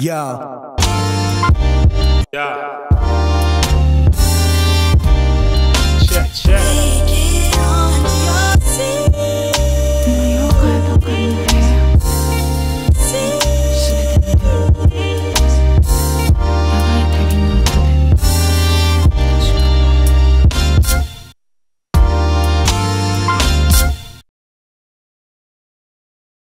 Yeah. Yeah.